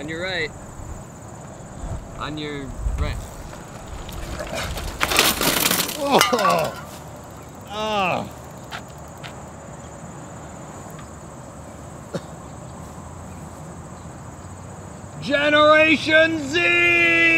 On your right. On your right. Oh! Oh! Generation Z!